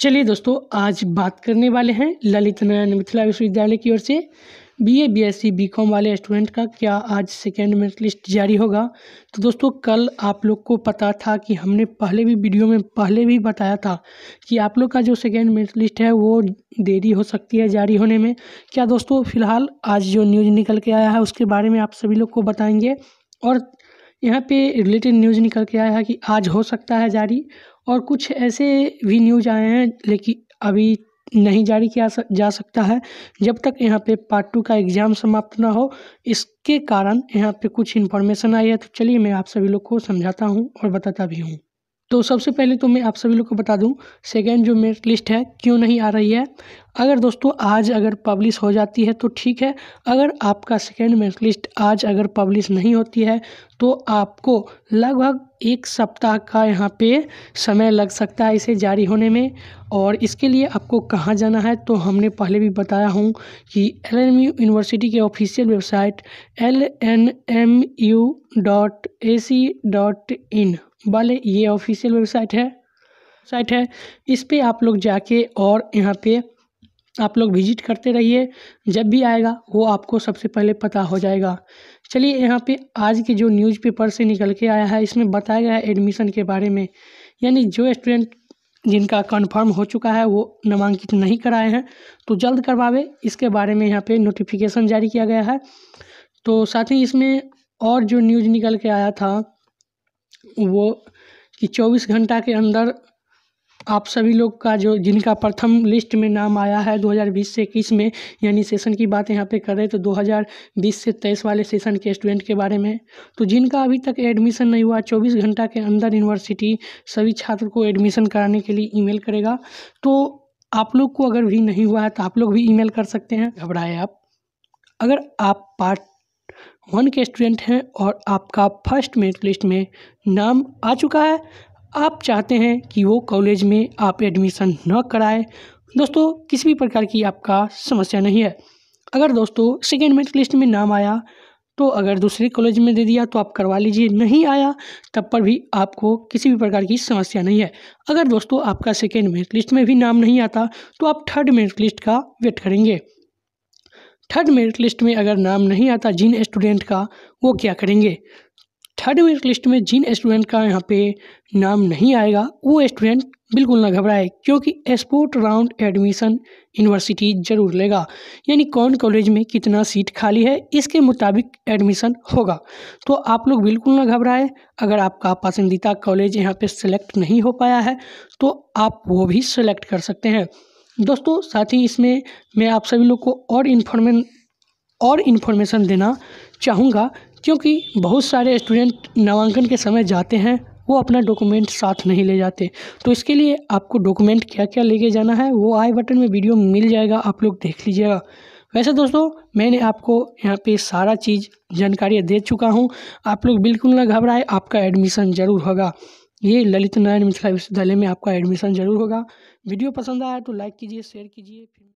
चलिए दोस्तों, आज बात करने वाले हैं ललित नारायण मिथिला विश्वविद्यालय की ओर से। बीए बीएससी बीकॉम वाले स्टूडेंट का क्या आज सेकेंड मेरिट लिस्ट जारी होगा? तो दोस्तों, कल आप लोग को पता था कि हमने पहले भी वीडियो में पहले भी बताया था कि आप लोग का जो सेकेंड मेरिट लिस्ट है, वो देरी हो सकती है जारी होने में। क्या दोस्तों, फ़िलहाल आज जो न्यूज़ निकल के आया है, उसके बारे में आप सभी लोग को बताएँगे। और यहाँ पे रिलेटेड न्यूज़ निकल के आया है कि आज हो सकता है जारी। और कुछ ऐसे भी न्यूज़ आए हैं लेकिन अभी नहीं जारी किया जा सकता है। जब तक यहाँ पे पार्ट टू का एग्ज़ाम समाप्त ना हो, इसके कारण यहाँ पे कुछ इन्फॉर्मेशन आई है। तो चलिए मैं आप सभी लोग को समझाता हूँ और बताता भी हूँ। तो सबसे पहले तो मैं आप सभी लोग को बता दूँ सेकेंड जो मेरिट लिस्ट है, क्यों नहीं आ रही है? अगर दोस्तों आज अगर पब्लिश हो जाती है तो ठीक है, अगर आपका सेकेंड मेरिट लिस्ट आज अगर पब्लिश नहीं होती है तो आपको लगभग एक सप्ताह का यहाँ पे समय लग सकता है इसे जारी होने में। और इसके लिए आपको कहाँ जाना है तो हमने पहले भी बताया हूँ कि एल एन यू यूनिवर्सिटी के official website L N M U dot A C dot in वाले, ये ऑफिशियल वेबसाइट है साइट है। इस पर आप लोग जाके और यहाँ पे आप लोग विज़िट करते रहिए। जब भी आएगा, वो आपको सबसे पहले पता हो जाएगा। चलिए, यहाँ पे आज के जो न्यूज़पेपर से निकल के आया है, इसमें बताया गया है एडमिशन के बारे में। यानी जो स्टूडेंट जिनका कन्फर्म हो चुका है, वो नामांकित नहीं कराए हैं। तो जल्द करवावे। इसके बारे में यहाँ पे नोटिफिकेशन जारी किया गया है। तो साथ ही इसमें और जो न्यूज़ निकल के आया था वो कि चौबीस घंटा के अंदर आप सभी लोग का जो, जिनका प्रथम लिस्ट में नाम आया है 2020 से इक्कीस में, यानी सेशन की बात यहाँ पे कर रहे तो 2020 से तेईस वाले सेशन के स्टूडेंट के बारे में। तो जिनका अभी तक एडमिशन नहीं हुआ 24 घंटा के अंदर यूनिवर्सिटी सभी छात्र को एडमिशन कराने के लिए ईमेल करेगा। तो आप लोग को अगर भी नहीं हुआ है तो आप लोग भी ईमेल कर सकते हैं। घबराए आप। अगर आप पार्ट वन के स्टूडेंट हैं और आपका फ़र्स्ट मेरिट लिस्ट में नाम आ चुका है। आप चाहते हैं कि वो कॉलेज में आप एडमिशन न कराएँ। दोस्तों, किसी भी प्रकार की आपका समस्या नहीं है। अगर दोस्तों सेकेंड मेरिट लिस्ट में नाम आया तो अगर दूसरे कॉलेज में दे दिया तो आप करवा लीजिए। नहीं आया, तब पर भी आपको किसी भी प्रकार की समस्या नहीं है। अगर दोस्तों, आपका सेकेंड मेरिट लिस्ट में भी नाम नहीं आता तो आप थर्ड मेरिट लिस्ट का वेट करेंगे। थर्ड मेरिट लिस्ट में अगर नाम नहीं आता जिन स्टूडेंट का, वो क्या करेंगे? थर्ड मेरिट लिस्ट में जिन स्टूडेंट का यहाँ पे नाम नहीं आएगा, वो स्टूडेंट बिल्कुल ना घबराए, क्योंकि स्पोर्ट राउंड एडमिशन यूनिवर्सिटी ज़रूर लेगा। यानी कौन कॉलेज में कितना सीट खाली है, इसके मुताबिक एडमिशन होगा। तो आप लोग बिल्कुल ना घबराए, अगर आपका पसंदीदा कॉलेज यहाँ पे सेलेक्ट नहीं हो पाया है तो आप वो भी सेलेक्ट कर सकते हैं। दोस्तों, साथ ही इसमें मैं आप सभी लोग को और इन्फॉर्मेन और इन्फॉर्मेशन देना चाहूँगा, क्योंकि बहुत सारे स्टूडेंट नामांकन के समय जाते हैं, वो अपना डॉक्यूमेंट साथ नहीं ले जाते। तो इसके लिए आपको डॉक्यूमेंट क्या क्या लेके जाना है, वो आई बटन में वीडियो मिल जाएगा, आप लोग देख लीजिएगा। वैसे दोस्तों, मैंने आपको यहाँ पे सारा चीज़ जानकारी दे चुका हूँ। आप लोग बिल्कुल ना घबराए, आपका एडमिशन ज़रूर होगा। ये ललित नारायण मिथिला विश्वविद्यालय में आपका एडमिशन ज़रूर होगा। वीडियो पसंद आया तो लाइक कीजिए शेयर कीजिए